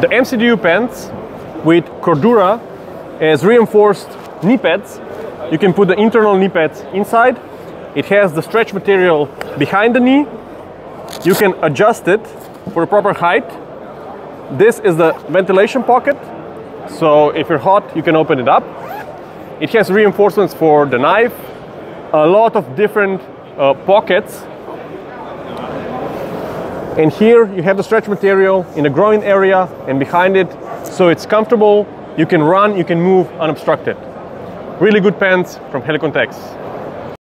The MCDU pants with Cordura has reinforced knee pads. You can put the internal knee pads inside. It has the stretch material behind the knee. You can adjust it for the proper height. This is the ventilation pocket. So if you're hot, you can open it up. It has reinforcements for the knife, a lot of different uh, pockets. And here you have the stretch material in the groin area and behind it. So it's comfortable. You can run, you can move unobstructed. Really good pants from Helikon Tex.